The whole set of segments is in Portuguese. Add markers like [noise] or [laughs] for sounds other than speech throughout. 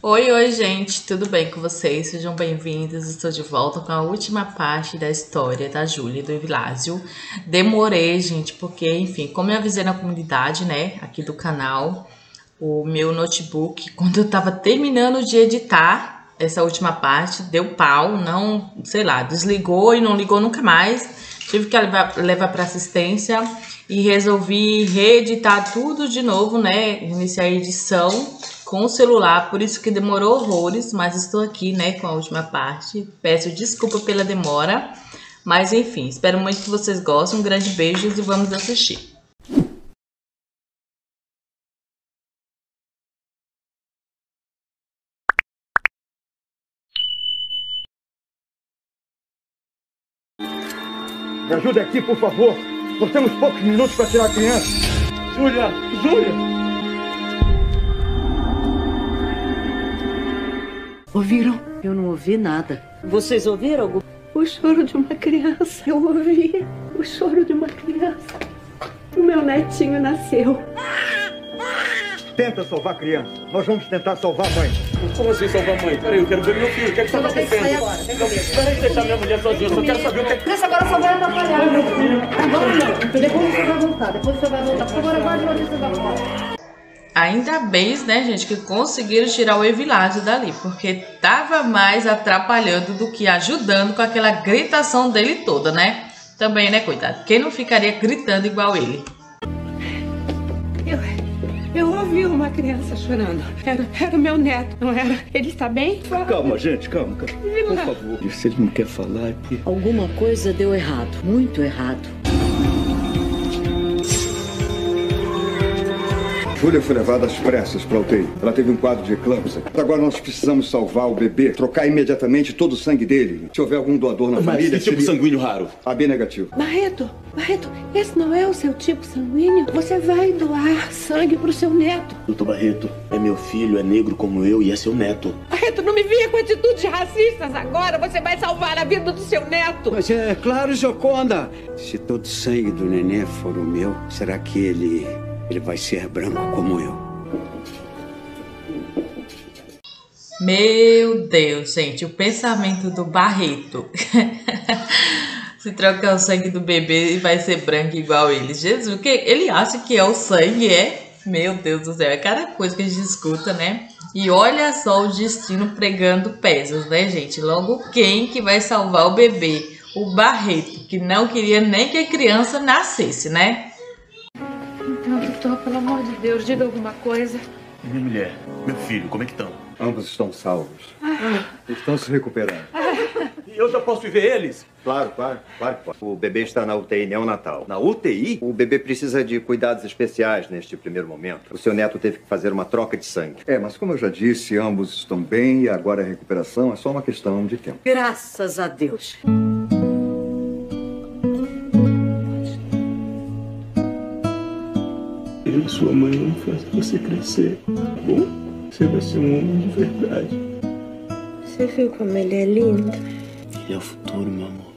Oi, oi, gente, tudo bem com vocês? Sejam bem-vindos. Estou de volta com a última parte da história da Júlia e do Evilásio. Demorei, gente, porque, enfim, como eu avisei na comunidade, né, aqui do canal, o meu notebook, [laughs] quando eu tava terminando de editar essa última parte, deu pau, não, sei lá, desligou e não ligou nunca mais. Tive que levar, levar para assistência e resolvi reeditar tudo de novo, né? Iniciar a edição com o celular, por isso que demorou horrores, mas estou aqui, né, com a última parte. Peço desculpa pela demora, mas enfim, espero muito que vocês gostem. Um grande beijo e vamos assistir. Me ajude aqui, por favor. Nós temos poucos minutos para tirar a criança. Júlia! Júlia! Ouviram? Eu não ouvi nada. Vocês ouviram algum? O choro de uma criança. Eu ouvi o choro de uma criança. O meu netinho nasceu. Tenta salvar a criança. Nós vamos tentar salvar a mãe. Como assim salvar a mãe? Peraí, eu quero ver meu filho. O que é que está acontecendo? Peraí, deixar minha mulher sozinha. Eu só quero saber o que é que... Deixa agora só vai atrapalhar, meu filho. Agora não. Depois você vai voltar. Depois você vai voltar. Agora guarde onde você vai voltar. Ainda bem, né, gente, que conseguiram tirar o Evilásio dali, porque tava mais atrapalhando do que ajudando com aquela gritação dele toda, né? Também, né, coitado? Quem não ficaria gritando igual ele? Eu, eu ouvi uma criança chorando. Era, era o meu neto, não era? Ele está bem? Calma, gente, calma, calma. Por favor. E se ele não quer falar, é porque... Alguma coisa deu errado, muito errado. Júlia foi levada às pressas para a UTI. Ela teve um quadro de eclâmpsia. Agora nós precisamos salvar o bebê, trocar imediatamente todo o sangue dele. Se houver algum doador na Mas família, que tipo seria... sanguíneo raro? AB negativo. Barreto, Barreto, esse não é o seu tipo sanguíneo? Você vai doar sangue pro seu neto. Doutor Barreto, é meu filho, é negro como eu e é seu neto. Barreto, não me venha com atitudes racistas agora. Você vai salvar a vida do seu neto. Mas é claro, Joconda. Se todo o sangue do neném for o meu, será que ele ele vai ser branco como eu? Meu Deus, gente, o pensamento do Barreto. [laughs] Se trocar o sangue do bebê e vai ser branco igual ele. Jesus, o que ele acha que é o sangue, é? Meu Deus do céu, é cada coisa que a gente escuta, né? E olha só o destino pregando peças, né, gente? Logo, quem que vai salvar o bebê? O Barreto, que não queria nem que a criança nascesse, né? Doutor, pelo amor de Deus, diga alguma coisa. E minha mulher, meu filho, como é que estão? Ambos estão salvos. Estão se recuperando. E eu já posso ver eles? Claro, claro, claro que pode. O bebê está na UTI neonatal. Na UTI? O bebê precisa de cuidados especiais neste primeiro momento. O seu neto teve que fazer uma troca de sangue. É, mas como eu já disse, ambos estão bem e agora a recuperação é só uma questão de tempo. Graças a Deus. Sua mãe vamos fazer você crescer, tá bom? Você vai ser um homem de verdade. Você viu como ele é lindo? Ele é o futuro, meu amor.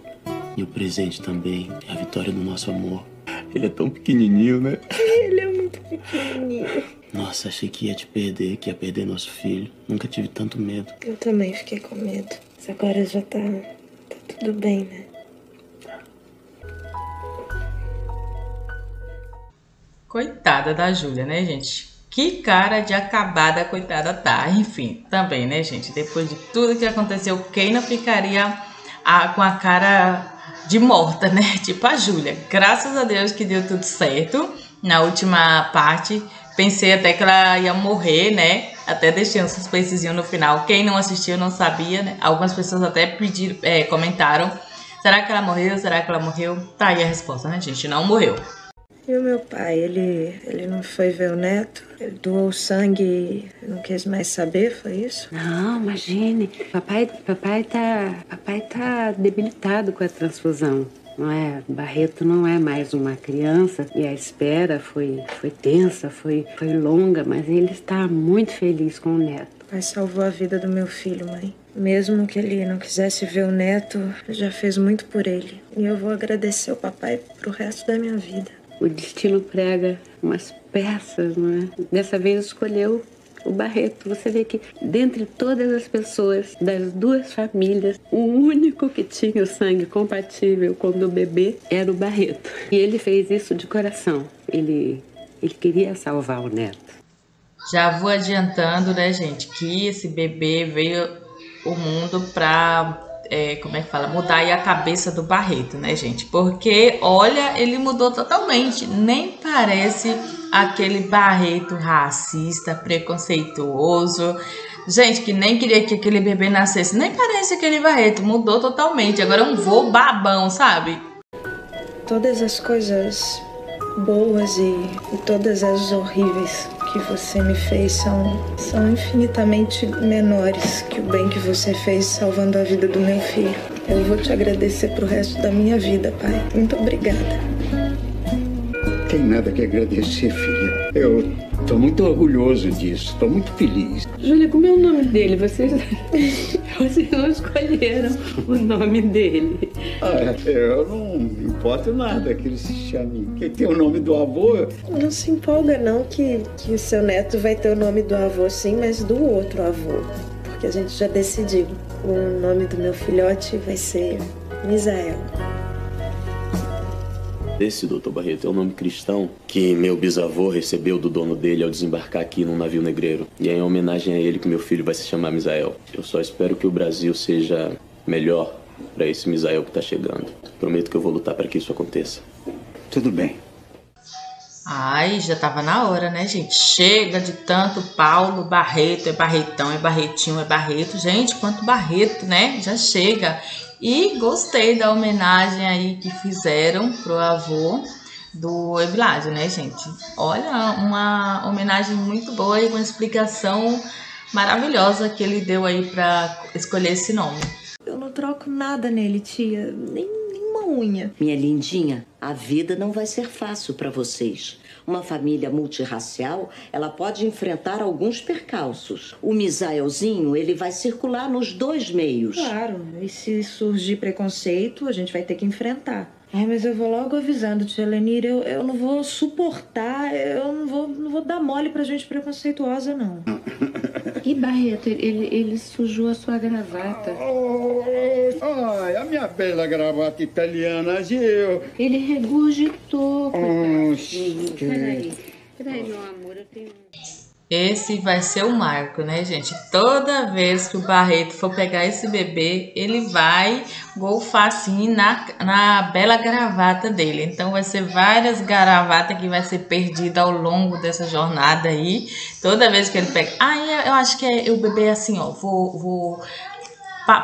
E o presente também. É a vitória do nosso amor. Ele é tão pequenininho, né? [laughs] Ele é muito pequenininho. Nossa, achei que ia te perder, que ia perder nosso filho. Nunca tive tanto medo. Eu também fiquei com medo. Mas agora já tá, tá tudo bem, né? Coitada da Júlia, né, gente? Que cara de acabada, coitada tá. Enfim, também, né, gente? Depois de tudo que aconteceu, quem não ficaria a- com a cara de morta, né? [laughs] Tipo a Júlia. Graças a Deus que deu tudo certo. Na última parte, pensei até que ela ia morrer, né? Até deixei um suspensezinho no final. Quem não assistiu não sabia, né? Algumas pessoas até pediram, é, comentaram. Será que ela morreu? Será que ela morreu? Tá aí a resposta, né, gente? Não morreu. E o meu pai, ele, ele não foi ver o neto? Ele doou sangue e não quis mais saber, foi isso? Não, imagine. Papai, papai tá, papai tá debilitado com a transfusão. Não é? Barreto não é mais uma criança e a espera foi, foi tensa, foi, foi longa, mas ele está muito feliz com o neto. Pai salvou a vida do meu filho, mãe. Mesmo que ele não quisesse ver o neto, já fez muito por ele. E eu vou agradecer o papai pro resto da minha vida. O destino prega umas peças, não é? Dessa vez escolheu O Barreto, você vê que dentre todas as pessoas das duas famílias, o único que tinha o sangue compatível com o do bebê era o Barreto. E ele fez isso de coração. Ele, ele queria salvar o neto. Já vou adiantando, né, gente, que esse bebê veio o mundo pra é, como é que fala, mudar aí a cabeça do Barreto, né, gente? Porque, olha, ele mudou totalmente. Nem parece aquele Barreto racista, preconceituoso. Gente, que nem queria que aquele bebê nascesse. Nem parece aquele Barreto, mudou totalmente. Agora é um vô babão, sabe? Todas as coisas boas e, e todas as horríveis que você me fez são, são infinitamente menores que o bem que você fez salvando a vida do meu filho. Eu vou te agradecer pro resto da minha vida, pai. Muito obrigada. Tem nada que agradecer, filha. Eu tô muito orgulhoso disso. Tô muito feliz. Júlia, como é o nome dele? Vocês, [laughs] vocês não escolheram o nome dele. Ah, eu não me importo nada que ele se chame. Quem tem o nome do avô? Não se empolga não que, que o seu neto vai ter o nome do avô sim, mas do outro avô. Porque a gente já decidiu. O nome do meu filhote vai ser Misael. Esse, doutor Barreto, é o nome cristão que meu bisavô recebeu do dono dele ao desembarcar aqui num navio negreiro. E é em homenagem a ele que meu filho vai se chamar Misael. Eu só espero que o Brasil seja melhor para esse Misael que tá chegando. Prometo que eu vou lutar para que isso aconteça. Tudo bem. Ai, já tava na hora, né, gente? Chega de tanto Paulo Barreto, é Barretão, é Barretinho, é Barreto. Gente, quanto Barreto, né? Já chega. E gostei da homenagem aí que fizeram pro avô do Evilásio, né, gente? Olha, uma homenagem muito boa e uma explicação maravilhosa que ele deu aí para escolher esse nome. Eu não troco nada nele, tia. Nem, nem uma unha. Minha lindinha, a vida não vai ser fácil para vocês. Uma família multirracial, ela pode enfrentar alguns percalços. O Misaelzinho, ele vai circular nos dois meios. Claro, e se surgir preconceito, a gente vai ter que enfrentar. Ai, mas eu vou logo avisando, tia Lenir, eu, eu não vou suportar, eu não vou, não vou dar mole pra gente preconceituosa, não. [laughs] E Barreto, ele, ele sujou a sua gravata. Ai, a minha bela gravata italiana, Gil. Ele regurgitou. Oxi. Peraí, peraí, meu amor, eu tenho. Esse vai ser o marco, né, gente? Toda vez que o Barreto for pegar esse bebê, ele vai golfar assim na, na bela gravata dele. Então vai ser várias gravatas que vai ser perdida ao longo dessa jornada aí. Toda vez que ele pega. Ah, eu acho que é, o bebê é assim, ó. Vou, vou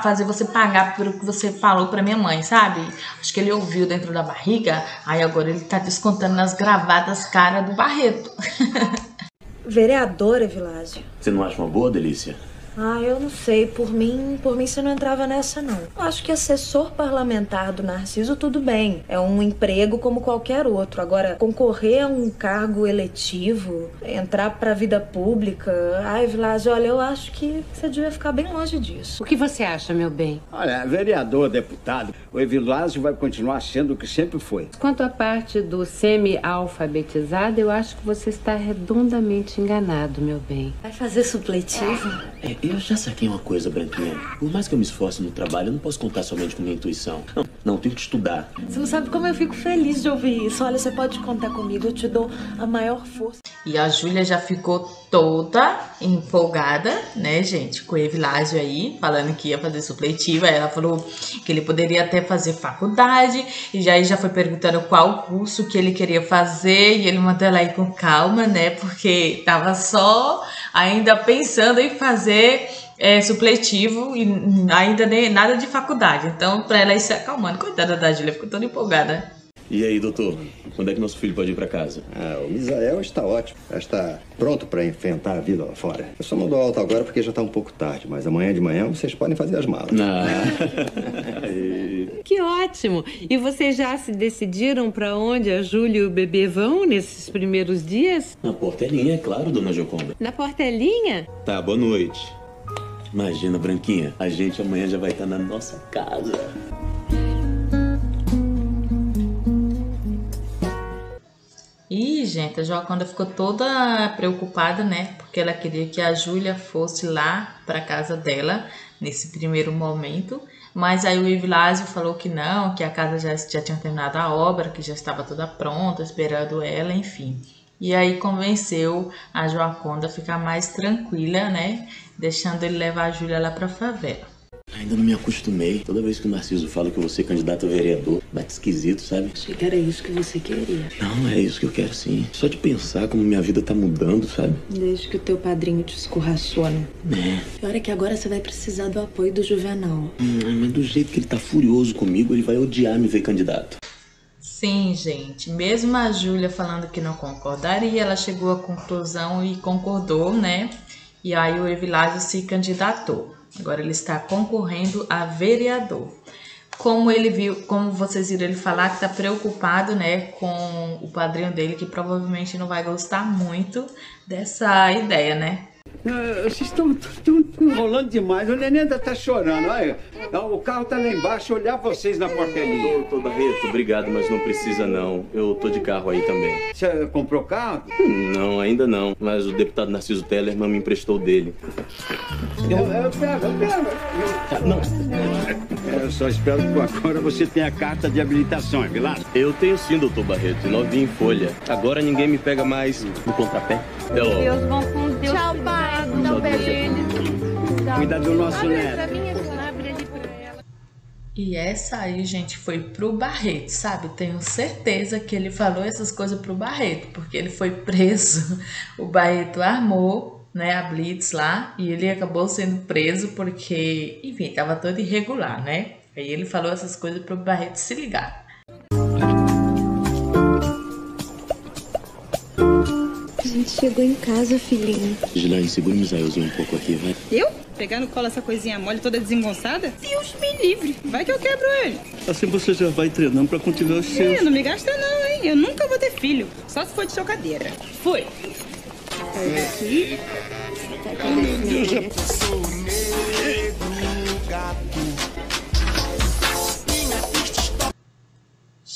fazer você pagar pelo que você falou pra minha mãe, sabe? Acho que ele ouviu dentro da barriga. Aí agora ele tá descontando nas gravatas cara do Barreto. [laughs] Vereadora, Vilásio. Você não acha uma boa, Delícia? Ah, eu não sei. Por mim, por mim você não entrava nessa, não. Eu acho que assessor parlamentar do Narciso, tudo bem. É um emprego como qualquer outro. Agora, concorrer a um cargo eletivo, entrar pra vida pública. Ai, Vilásio, olha, eu acho que você devia ficar bem longe disso. O que você acha, meu bem? Olha, vereador, deputado, o Evilásio vai continuar sendo o que sempre foi. Quanto à parte do semi-alfabetizado, eu acho que você está redondamente enganado, meu bem. Vai fazer supletivo? É, eu já saquei uma coisa, Branquinha. Por mais que eu me esforce no trabalho, eu não posso contar somente com minha intuição. Não, não, tenho que estudar. Você não sabe como eu fico feliz de ouvir isso. Olha, você pode contar comigo, eu te dou a maior força. E a Júlia já ficou toda empolgada, né, gente, com o Evilásio aí, falando que ia fazer supletiva. Ela falou que ele poderia até fazer faculdade, e já aí já foi perguntando qual curso que ele queria fazer, e ele mandou ela ir com calma, né, porque tava só ainda pensando em fazer é, supletivo e ainda nem nada de faculdade. Então, pra ela ir se acalmando. Coitada da Júlia, ficou toda empolgada. E aí, doutor? Quando é que nosso filho pode ir pra casa? Ah, o Misael está ótimo. Já está pronto para enfrentar a vida lá fora. Eu só não dou alta agora porque já está um pouco tarde, mas amanhã de manhã vocês podem fazer as malas. [laughs] [laughs] Que ótimo! E vocês já se decidiram para onde a Júlia e o bebê vão nesses primeiros dias? Na portelinha, é claro, dona Gioconda. Na portelinha? Tá, boa noite. Imagina, Branquinha, a gente amanhã já vai estar na nossa casa. E, gente, a Joaconda ficou toda preocupada, né? Porque ela queria que a Júlia fosse lá para casa dela nesse primeiro momento. Mas aí o Evilásio falou que não, que a casa já, já tinha terminado a obra, que já estava toda pronta, esperando ela, enfim. E aí convenceu a Joaconda a ficar mais tranquila, né? Deixando ele levar a Júlia lá pra favela. Ainda não me acostumei. Toda vez que o Narciso fala que eu vou ser candidato a vereador, bate esquisito, sabe? Achei que era isso que você queria. Não, é isso que eu quero sim. Só de pensar como minha vida tá mudando, sabe? Desde que o teu padrinho te escorraçou, né? É. Pior é que agora você vai precisar do apoio do Juvenal. Hum, mas do jeito que ele tá furioso comigo, ele vai odiar me ver candidato. Sim, gente. Mesmo a Júlia falando que não concordaria, ela chegou à conclusão e concordou, né? E aí o Evilásio se candidatou. Agora ele está concorrendo a vereador. Como ele viu, como vocês viram ele falar que está preocupado, né, com o padrinho dele que provavelmente não vai gostar muito dessa ideia, né? Ah, Vocês estão enrolando demais. O neném ainda tá chorando. Olha, o carro tá lá embaixo. Olhar vocês na portelinha. Ô, Barreto, obrigado, mas não precisa não. Eu tô de carro aí também. Você comprou carro? Não, ainda não. Mas o deputado Narciso Tellerman me emprestou dele. Eu, eu pego, eu pego. Ah, Não, Eu só espero que agora você tenha carta de habilitação, é verdade? eu tenho sim, doutor Barreto. Novinho em folha. Agora ninguém me pega mais no contrapé. Deus vão com Deus. Tchau, pai. Cuida do nosso neto. E essa aí, gente, foi pro Barreto, sabe? Tenho certeza que ele falou essas coisas pro Barreto, porque ele foi preso. O Barreto armou, né, a Blitz lá, e ele acabou sendo preso porque, enfim, tava todo irregular, né? Aí ele falou essas coisas pro Barreto se ligar. Gente chegou em casa, filhinho. Gilaine, segura o Misaelzinho um pouco aqui, vai. Eu? Pegar no colo essa coisinha mole toda desengonçada? Deus me livre. Vai que eu quebro ele. Assim você já vai treinando pra continuar os Ih, seus. não me gasta não, hein? Eu nunca vou ter filho. Só se for de chocadeira. Fui.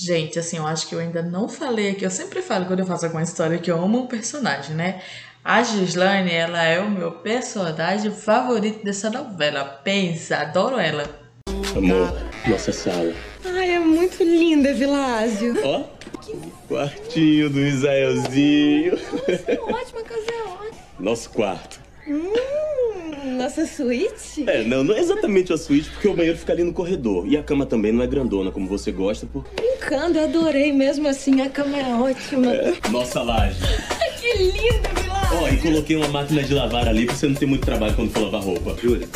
Gente, assim, eu acho que eu ainda não falei aqui. Eu sempre falo quando eu faço alguma história que eu amo um personagem, né? A Gislaine, ela é o meu personagem favorito dessa novela. Pensa, adoro ela. Amor, nossa sala. Ai, é muito linda, Vilásio. Ó, quartinho do Misaelzinho. Ótima casa é ótima. Nosso quarto. Nossa suíte? É, não, não é exatamente a suíte, porque o banheiro fica ali no corredor. E a cama também não é grandona, como você gosta, por... Brincando, eu adorei mesmo assim. A cama é ótima. É, nossa laje. Ai, que linda, Vilásio. Ó, e coloquei uma máquina de lavar ali pra você não ter muito trabalho quando for lavar roupa. Júlia.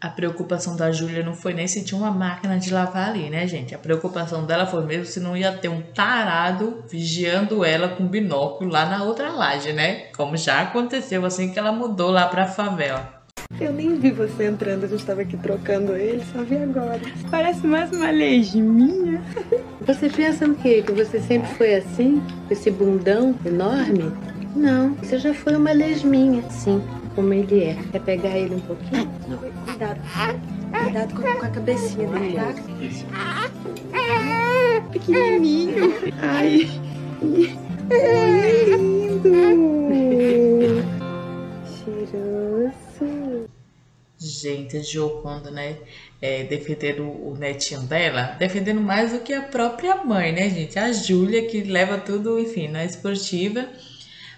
A preocupação da Júlia não foi nem se tinha uma máquina de lavar ali, né, gente? A preocupação dela foi mesmo se não ia ter um tarado vigiando ela com binóculo lá na outra laje, né? Como já aconteceu assim que ela mudou lá pra favela. Eu nem vi você entrando, a gente tava aqui trocando ele, só vi agora. Parece mais uma lesminha. [laughs] Você pensa o quê? Que você sempre foi assim? Com esse bundão enorme? Não, você já foi uma lesminha, sim, como ele é. Quer pegar ele um pouquinho? Cuidado. Cuidado com, com a cabecinha dele, tá? Pequenininho. Ai. [laughs] É lindo. Gente, a Gioconda, né? É, defendendo o netinho dela, defendendo mais do que a própria mãe, né, gente? A Júlia, que leva tudo, enfim, na esportiva.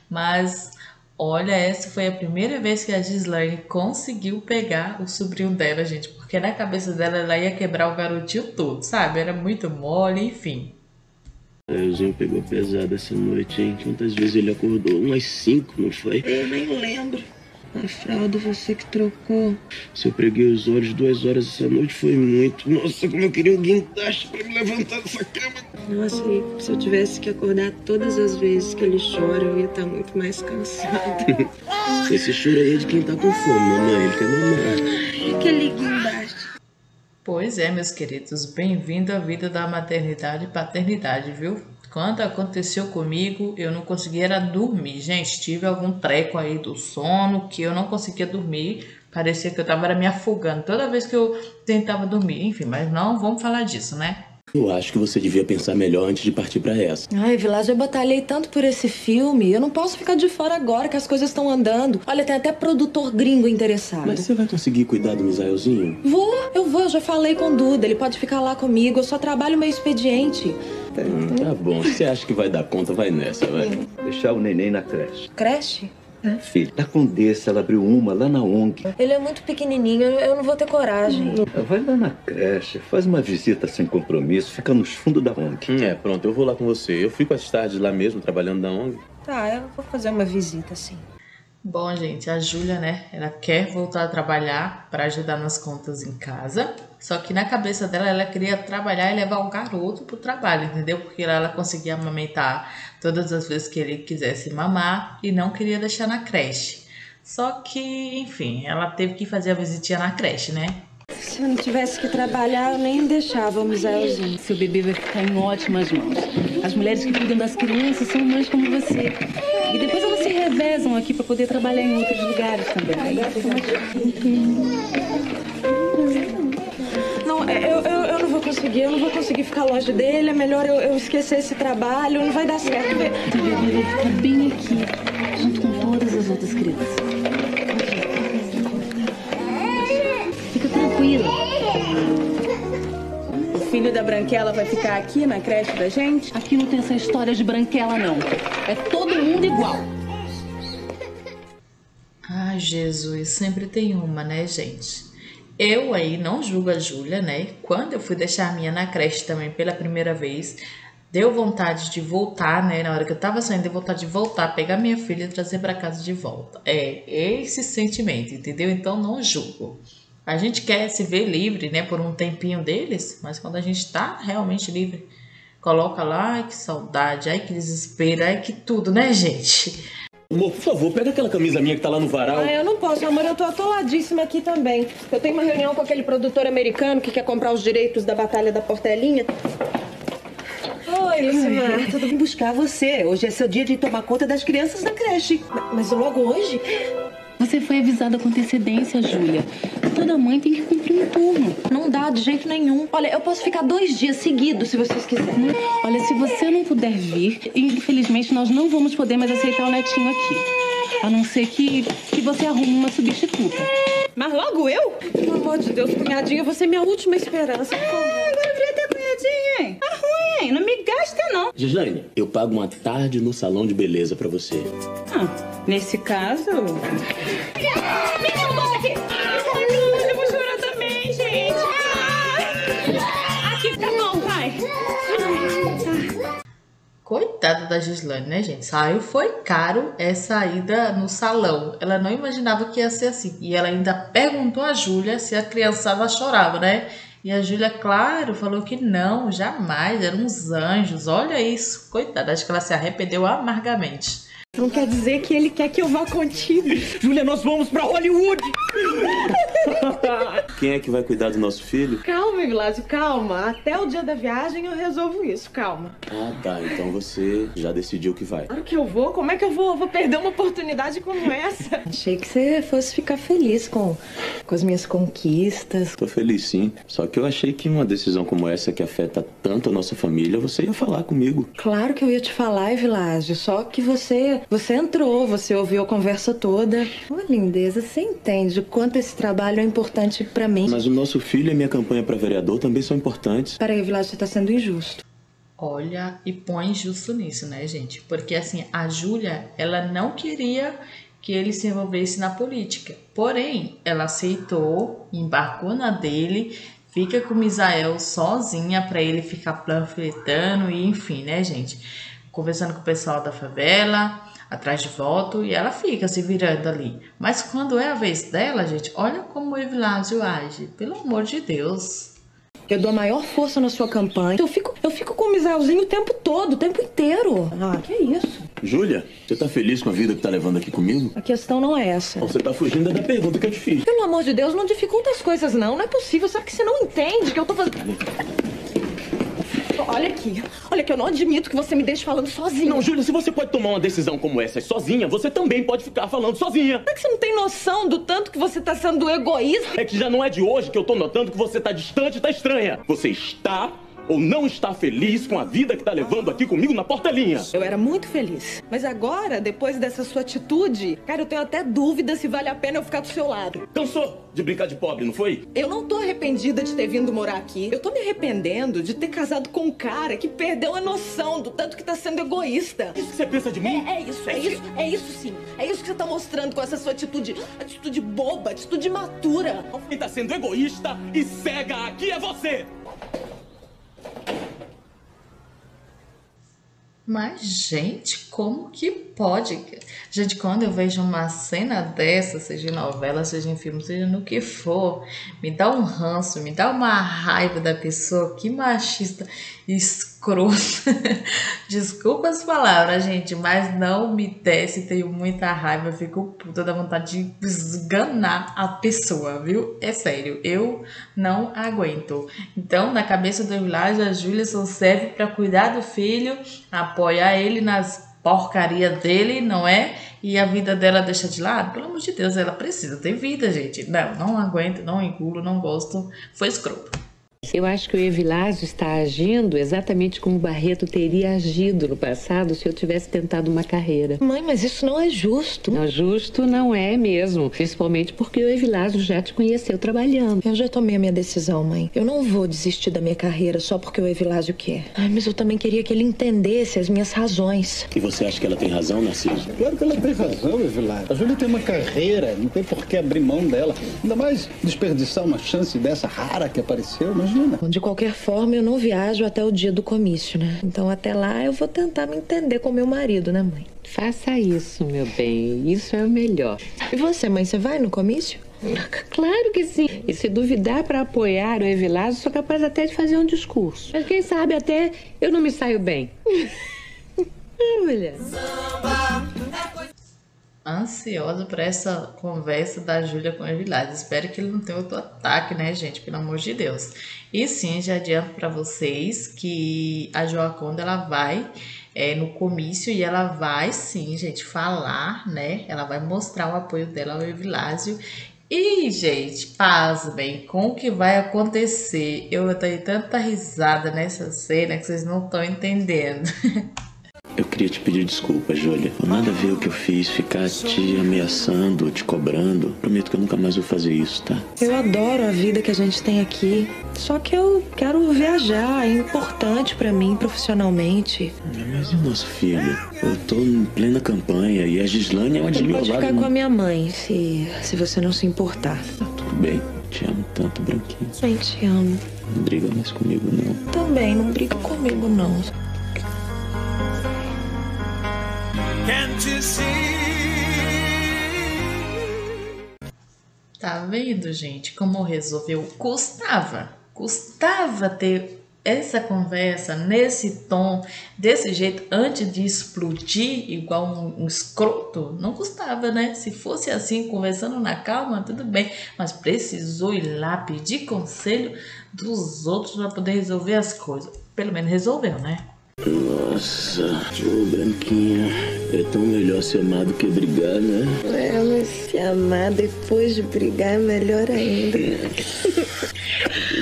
Mas olha, essa foi a primeira vez que a Gislaine conseguiu pegar o sobrinho dela, gente. Porque na cabeça dela ela ia quebrar o garotinho todo, sabe? Era muito mole, enfim. Elzinho pegou pesado essa noite, hein? Quantas vezes ele acordou? Umas cinco, não foi? Eu nem lembro. A fralda você que trocou. Se eu preguei os olhos duas horas essa noite, foi muito. Nossa, como eu queria um guindaste pra me levantar dessa cama. Nossa, e se eu tivesse que acordar todas as vezes que ele chora, eu ia estar muito mais cansada. [laughs] Esse choro aí é de quem tá com fome, mamãe. Ele quer mamar. Aquele guindaste. Pois é, meus queridos, bem-vindo à vida da maternidade e paternidade, viu? Quando aconteceu comigo, eu não conseguia era dormir. Gente, tive algum treco aí do sono que eu não conseguia dormir. Parecia que eu tava era me afogando toda vez que eu tentava dormir. Enfim, mas não vamos falar disso, né? Eu acho que você devia pensar melhor antes de partir pra essa. Ai, Vilásio, eu batalhei tanto por esse filme. Eu não posso ficar de fora agora que as coisas estão andando. Olha, tem até produtor gringo interessado. Mas você vai conseguir cuidar do Misaelzinho? Vou, eu vou, eu já falei com o Duda. Ele pode ficar lá comigo. Eu só trabalho meu expediente. Hum, tá bom, se você acha que vai dar conta, vai nessa, vai. Deixar o neném na creche. Creche? Filho, da Condessa, ela abriu uma lá na ONG. Ele é muito pequenininho, eu- não vou ter coragem. Vai lá na creche, faz uma visita sem compromisso, fica nos fundos da ONG. É, pronto, eu vou lá com você. Eu fico às tardes lá mesmo, trabalhando na ONG. Tá, eu vou fazer uma visita, sim. Bom, gente, a Júlia, né, ela quer voltar a trabalhar para ajudar nas contas em casa. Só que na cabeça dela, ela queria trabalhar e levar o garoto pro trabalho, entendeu? Porque lá ela conseguia amamentar todas as vezes que ele quisesse mamar e não queria deixar na creche. Só que, enfim, ela teve que fazer a visitinha na creche, né? Se eu não tivesse que trabalhar, eu nem deixava o Misaelzinho. Seu bebê vai ficar em ótimas mãos. As mulheres que cuidam das crianças são mães como você. E depois elas se revezam aqui para poder trabalhar em outros lugares também. É, eu, eu, eu não vou conseguir, eu não vou conseguir ficar longe dele. É melhor eu, eu esquecer esse trabalho, não vai dar certo. Bebê vai ficar bem aqui, junto com todas as outras crianças. Fica tranquila. O filho da Branquela vai ficar aqui na creche da gente? Aqui não tem essa história de branquela, não. É todo mundo igual. Ai, Jesus, sempre tem uma, né, gente? Eu aí não julgo a Júlia, né? Quando eu fui deixar a minha na creche também pela primeira vez, deu vontade de voltar, né? Na hora que eu tava saindo, deu vontade de voltar, pegar minha filha e trazer pra casa de volta. É esse sentimento, entendeu? Então não julgo. A gente quer se ver livre, né, por um tempinho deles, mas quando a gente tá realmente livre, coloca lá, ai que saudade, ai que desespero, ai que tudo, né, gente? Amor, por favor, pega aquela camisa minha que tá lá no varal. Ah, eu não posso, amor. Eu tô atoladíssima aqui também. Eu tenho uma reunião com aquele produtor americano que quer comprar os direitos da Batalha da Portelinha. Oi, Lucimar. Tudo bem buscar você. Hoje é seu dia de tomar conta das crianças da creche. Mas logo hoje? Você foi avisada com antecedência, Júlia. Toda mãe tem que cumprir um turno. Não dá de jeito nenhum. Olha, eu posso ficar dois dias seguidos se vocês quiserem. Olha, se você não puder vir, infelizmente nós não vamos poder mais aceitar o netinho aqui. A não ser que, que você arrume uma substituta. Mas logo eu? Pelo amor de Deus, cunhadinha, você é minha última esperança. Por favor. Agora vem até cunhadinha, hein? Ah, ruim, hein? Não me gasta, não. Gislaine, eu pago uma tarde no salão de beleza pra você. Ah, nesse caso... Ah, me derrubou aqui! Eu vou chorar também, gente. Ah! Aqui, tá bom, vai. Coitada da Gislane, né, gente? Saiu, foi caro essa ida no salão. Ela não imaginava que ia ser assim. E ela ainda perguntou a Júlia se a criançada chorava, né? E a Júlia, claro, falou que não, jamais, eram uns anjos. Olha isso. Coitada, acho que ela se arrependeu amargamente. Não quer dizer que ele quer que eu vá contigo. Júlia, nós vamos pra Hollywood! [laughs] [laughs] Quem é que vai cuidar do nosso filho? Calma, Vilásio, calma. Até o dia da viagem eu resolvo isso, calma. Ah, tá. Então você já decidiu que vai. Claro que eu vou. Como é que eu vou, vou perder uma oportunidade como essa? [laughs] Achei que você fosse ficar feliz com, com as minhas conquistas. Tô feliz sim. Só que eu achei que uma decisão como essa que afeta tanto a nossa família, você ia falar comigo. Claro que eu ia te falar, Vilásio, só que você, você entrou, você ouviu a conversa toda. Ô, lindeza, você entende o quanto esse trabalho é importante pra mim. Mas o nosso filho e a minha campanha pra vereador também são importantes. Peraí, Vilásio, você tá sendo injusto. Olha, e põe justo nisso, né, gente? Porque assim, a Júlia, ela não queria que ele se envolvesse na política. Porém, ela aceitou, embarcou na dele, fica com o Misael sozinha para ele ficar panfletando e enfim, né, gente? Conversando com o pessoal da favela, atrás de voto, e ela fica se virando ali. Mas quando é a vez dela, gente, olha como o Evilásio age. Pelo amor de Deus. Eu dou a maior força na sua campanha. Eu fico, eu fico com o Misaelzinho o tempo todo, o tempo inteiro. Ah, que isso? Júlia, você tá feliz com a vida que tá levando aqui comigo? A questão não é essa. Você tá fugindo da pergunta que eu te fiz? Pelo amor de Deus, não dificulta as coisas, não. Não é possível. Sabe que você não entende que eu tô fazendo. Olha aqui. Olha que eu não admito que você me deixe falando sozinha. Não, Júlia, se você pode tomar uma decisão como essa sozinha, você também pode ficar falando sozinha. É que você não tem noção do tanto que você tá sendo egoísta. É que já não é de hoje que eu tô notando que você tá distante e tá estranha. Você está ou não está feliz com a vida que tá levando aqui comigo na portelinha. Eu era muito feliz. Mas agora, depois dessa sua atitude, cara, eu tenho até dúvida se vale a pena eu ficar do seu lado. Cansou de brincar de pobre, não foi? Eu não tô arrependida de ter vindo morar aqui. Eu tô me arrependendo de ter casado com um cara que perdeu a noção do tanto que tá sendo egoísta. Isso que você pensa de mim? É, é isso, é isso, é isso sim. É isso que você tá mostrando com essa sua atitude. Atitude boba, atitude imatura. Quem tá sendo egoísta e cega aqui é você! Mas, gente, como que pode? Gente, quando eu vejo uma cena dessa, seja em novela, seja em filme, seja no que for, me dá um ranço, me dá uma raiva da pessoa, que machista escroto. [laughs] Desculpa as palavras, gente, mas não me desce, tenho muita raiva, fico puta da vontade de esganar a pessoa, viu? É sério, eu não aguento. Então, na cabeça do Vilagem, a Júlia só serve para cuidar do filho, apoiar ele nas porcaria dele, não é? E a vida dela deixa de lado? Pelo amor de Deus, ela precisa ter vida, gente. Não, não aguento, não engulo, não gosto. Foi escroto. Eu acho que o Evilásio está agindo exatamente como o Barreto teria agido no passado se eu tivesse tentado uma carreira. Mãe, mas isso não é justo. Não, justo não é mesmo. Principalmente porque o Evilásio já te conheceu trabalhando. Eu já tomei a minha decisão, mãe. Eu não vou desistir da minha carreira só porque o Evilásio quer. Ai, mas eu também queria que ele entendesse as minhas razões. E você acha que ela tem razão, Narciso? Claro que ela tem razão, Evilásio. A Júlia tem uma carreira, não tem por que abrir mão dela. Ainda mais desperdiçar uma chance dessa rara que apareceu, imagina. De qualquer forma, eu não viajo até o dia do comício, né? Então até lá eu vou tentar me entender com meu marido, né, mãe? Faça isso, meu bem. Isso é o melhor. E você, mãe, você vai no comício? Claro que sim. E se duvidar para apoiar o Evilásio, sou capaz até de fazer um discurso. Mas quem sabe até eu não me saio bem. [laughs] Olha. Ansiosa por essa conversa da Júlia com o Evilásio. Espero que ele não tenha outro ataque, né, gente? Pelo amor de Deus. E sim, já adianto para vocês que a Joaconda ela vai é, no comício e ela vai sim, gente, falar, né? Ela vai mostrar o apoio dela ao Evilásio. E, gente, pasmem com o que vai acontecer. Eu dei tanta risada nessa cena que vocês não estão entendendo. [laughs] Eu queria te pedir desculpa, Júlia. Nada a ver o que eu fiz, ficar te ameaçando, te cobrando. Prometo que eu nunca mais vou fazer isso, tá? Eu adoro a vida que a gente tem aqui. Só que eu quero viajar, é importante para mim profissionalmente. Mas e o nosso filho? Eu tô em plena campanha e a Gislane é uma Ele pode desmiolada. ficar com a minha mãe, se, se você não se importar. Tudo bem, te amo tanto, Branquinho. Mãe, te amo. Não briga mais comigo, não. Também, não briga comigo, não. Can't you see? Tá vendo, gente, como resolveu? Custava, custava ter essa conversa nesse tom, desse jeito, antes de explodir igual um, um escroto. Não custava, né? Se fosse assim, conversando na calma, tudo bem, mas precisou ir lá pedir conselho dos outros para poder resolver as coisas. Pelo menos resolveu, né? Nossa, ô Branquinha, é tão melhor ser amado que brigar, né? É, mas se amar depois de brigar é melhor ainda.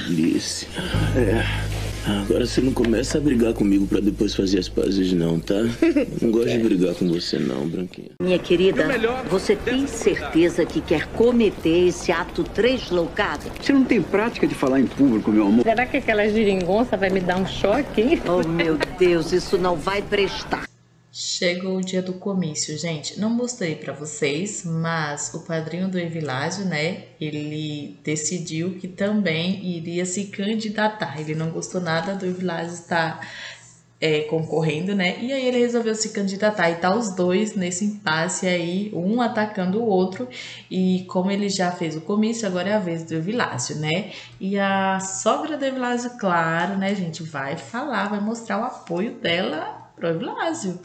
Delícia. É. Agora você não começa a brigar comigo pra depois fazer as pazes, não, tá? Não gosto de brigar com você, não, Branquinha. Minha querida, você tem certeza que quer cometer esse ato translocado? Você não tem prática de falar em público, meu amor? Será que aquela geringonça vai me dar um choque, hein? Oh, meu Deus, isso não vai prestar. Chegou o dia do comício, gente. Não mostrei pra vocês, mas o padrinho do Evilásio, né? Ele decidiu que também iria se candidatar. Ele não gostou nada do Evilásio estar é, concorrendo, né? E aí ele resolveu se candidatar e tá os dois nesse impasse aí, um atacando o outro. E como ele já fez o comício, agora é a vez do Evilásio, né? E a sogra do Evilásio, claro, né, gente, vai falar, vai mostrar o apoio dela pro Evilásio.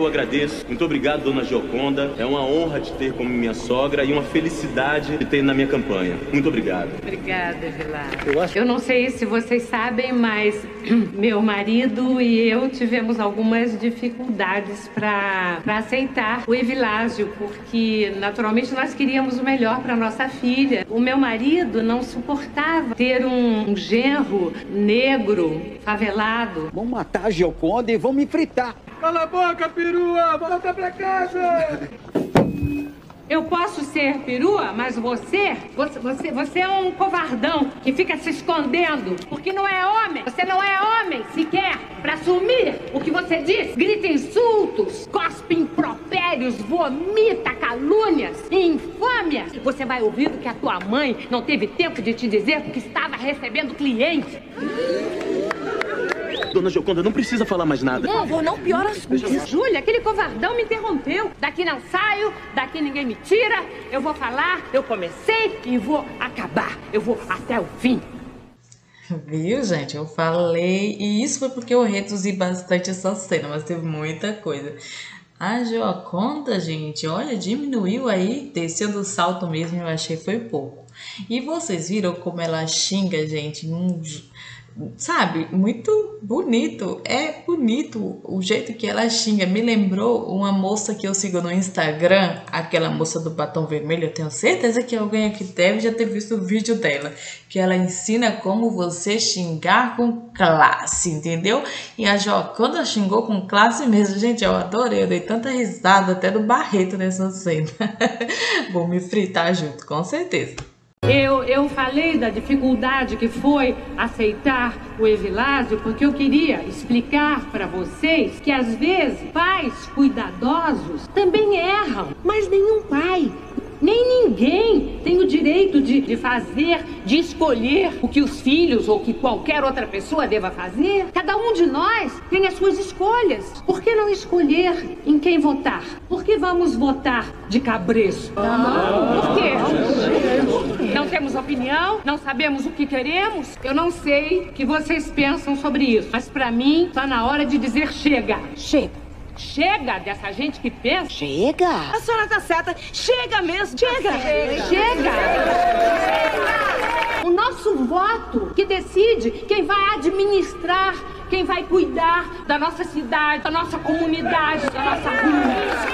Eu agradeço. Muito obrigado, dona Gioconda. É uma honra te ter como minha sogra e uma felicidade de ter na minha campanha. Muito obrigado. Obrigada, Vilar. Eu, não sei se vocês sabem, mas [clears throat] meu marido e eu tivemos algumas dificuldades para aceitar o Evilásio, porque naturalmente nós queríamos o melhor para nossa filha. O meu marido não suportava ter um genro negro, favelado. Vamos matar a Gioconda e vão me fritar. Cala a boca, perua! Volta pra casa! Eu posso ser perua, mas você, você, você, é um covardão que fica se escondendo porque não é homem. Você não é homem sequer para assumir o que você diz. Grita insultos, cospe impropérios, vomita calúnias e infâmia. Você vai ouvir o que a tua mãe não teve tempo de te dizer porque estava recebendo cliente. Dona Gioconda, não precisa falar mais nada. Por favor, não piora as coisas. Júlia, aquele covardão me interrompeu. Daqui não saio, daqui ninguém me tira. Eu vou falar, eu comecei e vou acabar. Eu vou até o fim. Viu, gente? Eu falei. E isso foi porque eu reduzi bastante essa cena, mas teve muita coisa. A Gioconda, gente, olha, diminuiu aí, desceu do salto mesmo, eu achei foi pouco. E vocês viram como ela xinga, gente, num sabe, muito bonito. É bonito o jeito que ela xinga. Me lembrou uma moça que eu sigo no Instagram, aquela moça do batom vermelho. Eu tenho certeza que alguém aqui deve já ter visto o vídeo dela, que ela ensina como você xingar com classe, entendeu? E a Joconda xingou com classe mesmo. Gente, eu adorei, eu dei tanta risada até do Barreto nessa cena. [laughs] Vou me fritar junto, com certeza. Eu, eu falei da dificuldade que foi aceitar o Evilásio, porque eu queria explicar para vocês que às vezes pais cuidadosos também erram, mas nenhum pai nem ninguém tem o direito de, de fazer, de escolher o que os filhos ou que qualquer outra pessoa deva fazer. Cada um de nós tem as suas escolhas. Por que não escolher em quem votar? Por que vamos votar de cabreço? Por quê? Não temos opinião? Não sabemos o que queremos? Eu não sei o que vocês pensam sobre isso, mas para mim está na hora de dizer chega. Chega. Chega dessa gente que pensa. Chega! A senhora tá certa. Chega mesmo. Chega! Chega! O nosso voto que decide quem vai administrar, quem vai cuidar da nossa cidade, da nossa comunidade, da nossa rua.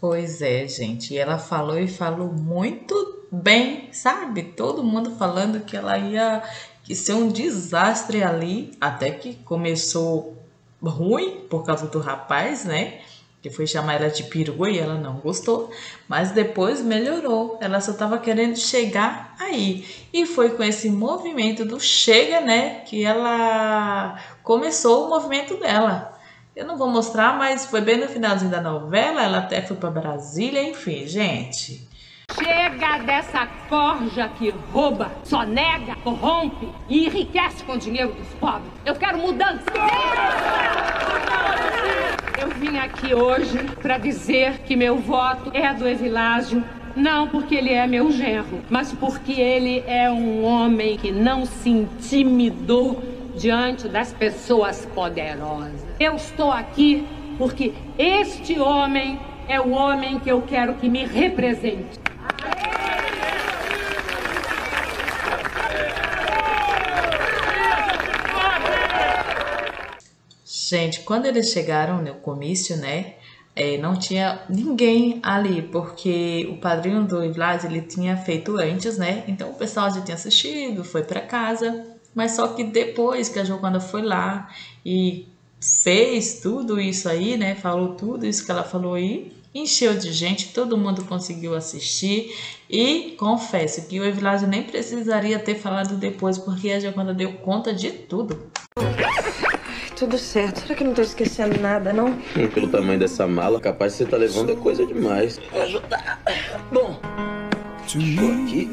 Pois é, gente. E ela falou e falou muito bem, sabe? Todo mundo falando que ela ia que ser um desastre ali, até que começou ruim por causa do rapaz, né? Que foi chamar ela de perua e ela não gostou, mas depois melhorou. Ela só estava querendo chegar aí. E foi com esse movimento do chega, né, que ela começou o movimento dela. Eu não vou mostrar, mas foi bem no finalzinho da novela, ela até foi para Brasília, enfim, gente. Chega dessa corja que rouba, só nega, corrompe e enriquece com o dinheiro dos pobres. Eu quero mudança. Eu vim aqui hoje para dizer que meu voto é do Evilásio. Não porque ele é meu genro, mas porque ele é um homem que não se intimidou diante das pessoas poderosas. Eu estou aqui porque este homem é o homem que eu quero que me represente. Gente, quando eles chegaram no comício, né? É, não tinha ninguém ali, porque o padrinho do Vlad ele tinha feito antes, né? Então o pessoal já tinha assistido, foi para casa, mas só que depois que a Joconda foi lá e fez tudo isso aí, né? Falou tudo isso que ela falou aí, encheu de gente, todo mundo conseguiu assistir e confesso que o Evilásio nem precisaria ter falado depois, porque a Giovanna deu conta de tudo. Tudo certo. Será que eu não tô esquecendo nada, não? Hum, Pelo tamanho dessa mala, capaz de você tá levando é coisa demais. ajudar. Bom, fechou aqui.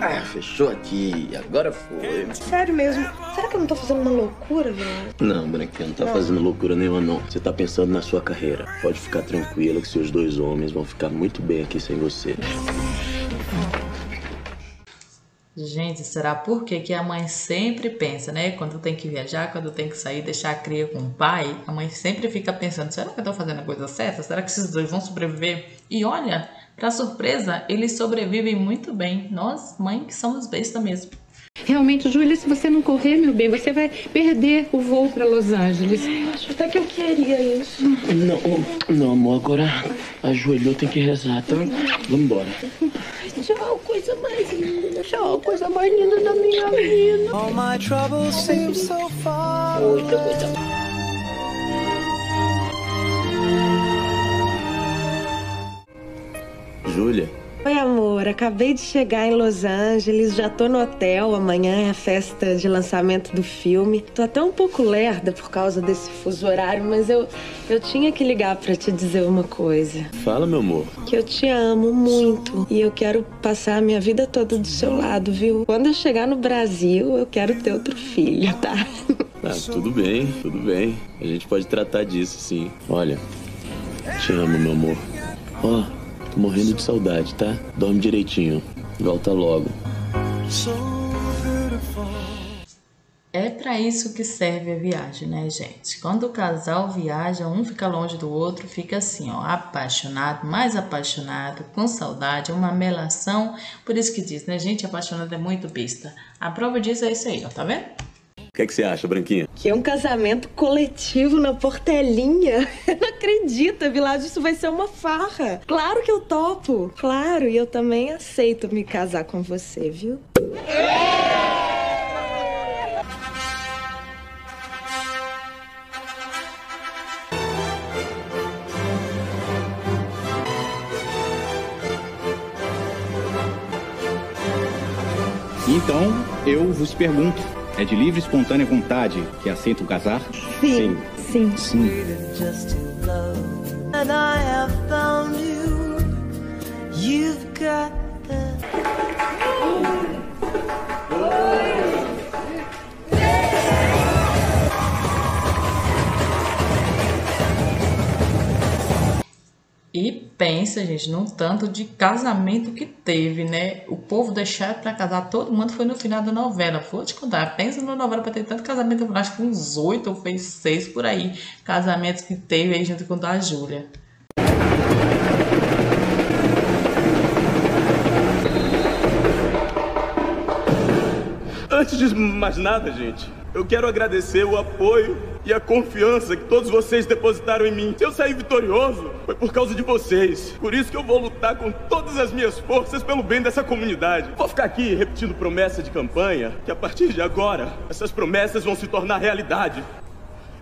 Ah, fechou aqui. Agora foi. Sério mesmo. Será que eu não tô fazendo uma loucura, velho? Não, bonequinha, não tá Não. fazendo loucura nenhuma, não. Você tá pensando na sua carreira. Pode ficar tranquila que seus dois homens vão ficar muito bem aqui sem você. Gente, será por que, a mãe sempre pensa, né? Quando tem que viajar, quando tem que sair, deixar a cria com o pai, a mãe sempre fica pensando: será que eu tô fazendo a coisa certa? Será que esses dois vão sobreviver? E olha, para surpresa, eles sobrevivem muito bem. Nós, mãe, que somos besta mesmo. Realmente, Júlia, se você não correr, meu bem, você vai perder o voo para Los Angeles. Acho até que eu queria isso. Não, não, amor, agora ajoelhou, tem que rezar, tá? Vamos embora. Tchau, coisa mais linda. Tchau, coisa mais linda da minha vida. All my troubles seem so far Muita coisa Júlia, Oi, amor. Acabei de chegar em Los Angeles, já tô no hotel. Amanhã é a festa de lançamento do filme. Tô até um pouco lerda por causa desse fuso horário, mas eu, eu tinha que ligar pra te dizer uma coisa. fala, meu amor. Que eu te amo muito e eu quero passar a minha vida toda do seu lado, viu? Quando eu chegar no Brasil, eu quero ter outro filho, tá? Ah, tudo bem, tudo bem. A gente pode tratar disso, sim. Olha, te amo, meu amor. Ó, tô morrendo de saudade, tá? Dorme direitinho. Volta logo. É para isso que serve a viagem, né, gente? Quando o casal viaja, um fica longe do outro, fica assim, ó, apaixonado, mais apaixonado, com saudade, uma melação. Por isso que diz, né, gente, apaixonado é muito besta. A prova disso é isso aí, ó, tá vendo? O que, é que você acha, Branquinha? Que é um casamento coletivo na Portelinha. [laughs] Não acredita, Vilagem, isso vai ser uma farra. Claro que eu topo. Claro, e eu também aceito me casar com você, viu? Então, eu vos pergunto: é de livre e espontânea vontade que aceitam casar? Sim. Sim. Sim. just in E pensa, gente, num tanto de casamento que teve, né? O povo deixar pra casar todo mundo foi no final da novela. Vou te contar, pensa numa novela pra ter tanto casamento, eu acho que uns oito ou fez seis por aí. Casamentos que teve aí junto com da Júlia. Antes de mais nada, gente, eu quero agradecer o apoio e a confiança que todos vocês depositaram em mim. Se eu sair vitorioso, foi por causa de vocês. Por isso que eu vou lutar com todas as minhas forças pelo bem dessa comunidade. Vou ficar aqui repetindo promessa de campanha, que a partir de agora, essas promessas vão se tornar realidade.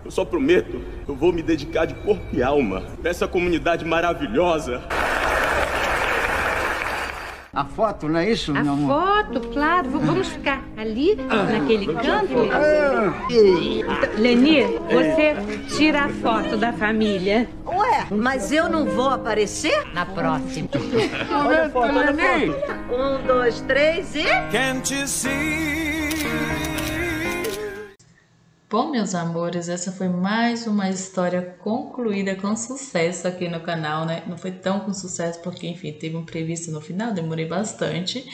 Eu só prometo, eu vou me dedicar de corpo e alma pra essa comunidade maravilhosa. A foto, não é isso, A meu amor? foto, claro. Vamos ficar ali, naquele canto. Ah. Leni, você tira a foto da família. Ué, mas eu não vou aparecer? Na próxima. Olha a foto, olha a foto. Um, dois, três e. Can't you see? Bom, meus amores, essa foi mais uma história concluída com sucesso aqui no canal, né? Não foi tão com sucesso porque, enfim, teve um previsto no final, demorei bastante.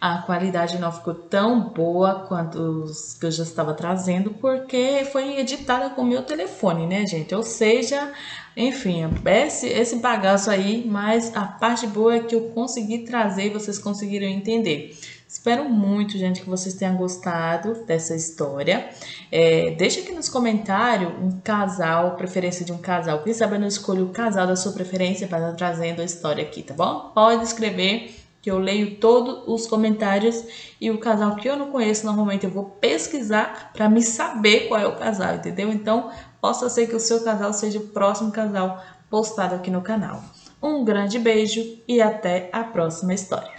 A qualidade não ficou tão boa quanto os que eu já estava trazendo, porque foi editada com o meu telefone, né, gente? Ou seja, enfim, esse, esse bagaço aí, mas a parte boa é que eu consegui trazer e vocês conseguiram entender. Espero muito, gente, que vocês tenham gostado dessa história. É, deixa aqui nos comentários um casal, preferência de um casal. Quem sabe eu não escolho o casal da sua preferência para estar trazendo a história aqui, tá bom? Pode escrever que eu leio todos os comentários e o casal que eu não conheço, normalmente eu vou pesquisar para me saber qual é o casal, entendeu? Então, possa ser que o seu casal seja o próximo casal postado aqui no canal. Um grande beijo e até a próxima história.